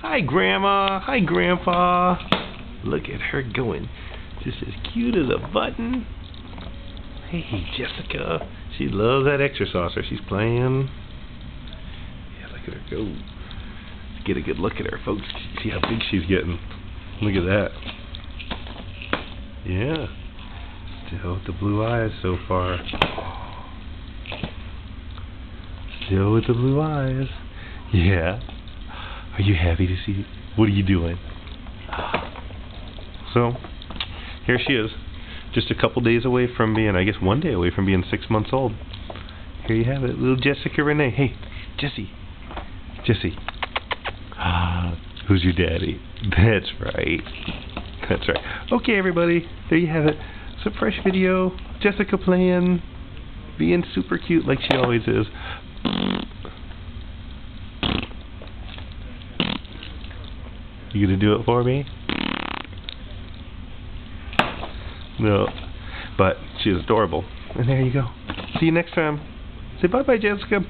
Hi, Grandma. Hi, Grandpa. Look at her going. Just as cute as a button. Hey, Jessica. She loves that saucer. She's playing. Yeah, look at her go. Let's get a good look at her, folks. See how big she's getting. Look at that. Yeah. Still with the blue eyes so far. Still with the blue eyes. Yeah. Are you happy to see? it? What are you doing? So, here she is. Just a couple days away from being, I guess one day away from being six months old. Here you have it, little Jessica Renee. Hey, Jessie. Jessie. Ah, who's your daddy? That's right. That's right. Okay, everybody. There you have it. It's a fresh video. Jessica playing, being super cute like she always is. You gonna do it for me? No. But she is adorable. And there you go. See you next time. Say bye bye, Jessica.